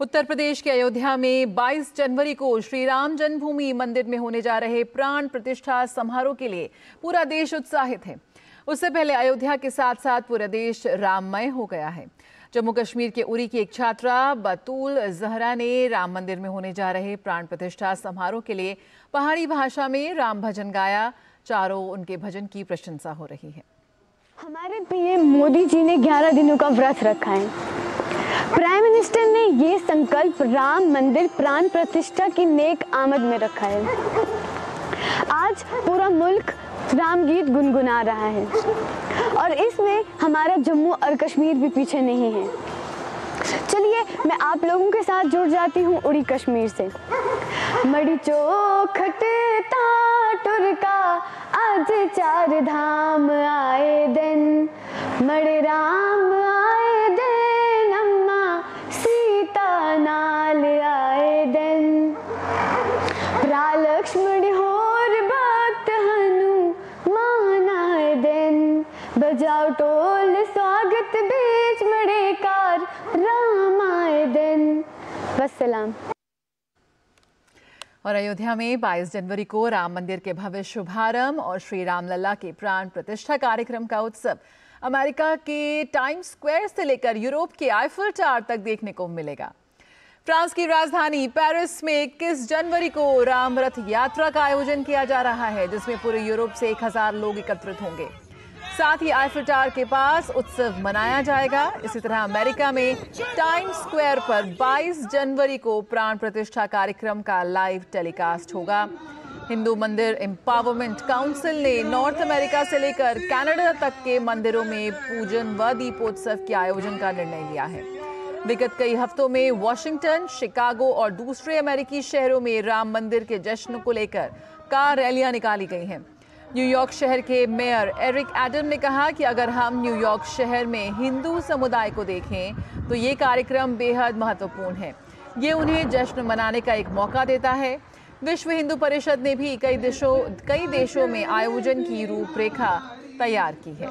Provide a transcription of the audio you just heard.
उत्तर प्रदेश के अयोध्या में 22 जनवरी को श्री राम जन्मभूमि मंदिर में होने जा रहे प्राण प्रतिष्ठा समारोह के लिए पूरा देश उत्साहित है। उससे पहले अयोध्या के साथ साथ पूरा देश राममय हो गया है। जम्मू कश्मीर के उरी की एक छात्रा, बतूल जहरा ने राम मंदिर में होने जा रहे प्राण प्रतिष्ठा समारोह के लिए पहाड़ी भाषा में राम भजन गाया। चारों उनके भजन की प्रशंसा हो रही है। हमारे पीएम मोदी जी ने 11 दिनों का व्रत रखा है। प्राइम मिनिस्टर ने ये संकल्प राम मंदिर प्राण प्रतिष्ठा की नेक आमद में रखा है। आज पूरा मुल्क राम गीत गुनगुना रहा है। और इसमें हमारा जम्मू और कश्मीर भी पीछे नहीं है। चलिए, मैं आप लोगों के साथ जुड़ जाती हूँ उड़ी कश्मीर से। मड़ी चोखट टुरका आज चार धाम आए दिन। मड़े राम बजाओ टोल स्वागत बीच मड़े कार राम आए दिन वसलाम। और अयोध्या में 22 जनवरी को राम मंदिर के भव्य शुभारंभ और श्री रामलला के प्राण प्रतिष्ठा कार्यक्रम का उत्सव अमेरिका के टाइम स्क्वायर से लेकर यूरोप के आईफल टावर तक देखने को मिलेगा। फ्रांस की राजधानी पेरिस में 21 जनवरी को राम रथ यात्रा का आयोजन किया जा रहा है, जिसमें पूरे यूरोप से 1000 लोग एकत्रित होंगे। साथ ही आईफल टावर के पास उत्सव मनाया जाएगा। इसी तरह अमेरिका में टाइम स्क्वायर पर 22 जनवरी को प्राण प्रतिष्ठा कार्यक्रम का लाइव टेलीकास्ट होगा। हिंदू मंदिर एम्पावरमेंट काउंसिल ने नॉर्थ अमेरिका से लेकर कनाडा तक के मंदिरों में पूजन व दीपोत्सव के आयोजन का निर्णय लिया है। विगत कई हफ्तों में वॉशिंगटन शिकागो और दूसरे अमेरिकी शहरों में राम मंदिर के जश्न को लेकर कार रैलियाँ निकाली गई हैं। न्यूयॉर्क शहर के मेयर एरिक एडम ने कहा कि अगर हम न्यूयॉर्क शहर में हिंदू समुदाय को देखें तो ये कार्यक्रम बेहद महत्वपूर्ण है। ये उन्हें जश्न मनाने का एक मौका देता है। विश्व हिंदू परिषद ने भी कई देशों कई देशों में आयोजन की रूपरेखा तैयार की है।